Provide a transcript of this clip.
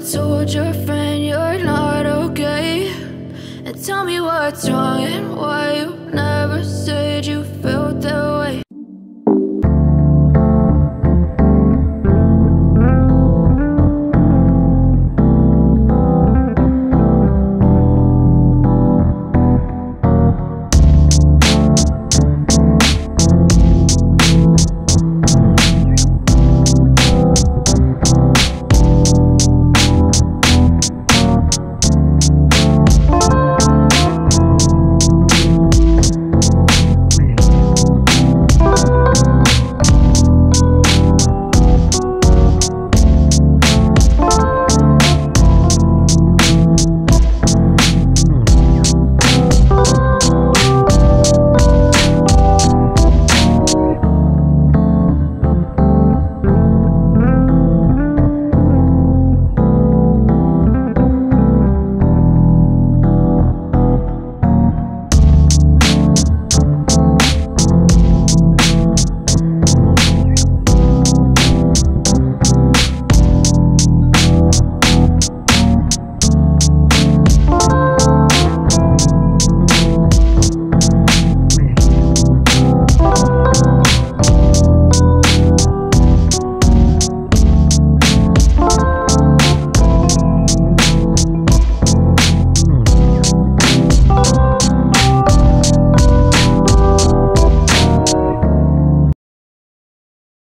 told your friend you're not okay? And tell me what's wrong and why you never not.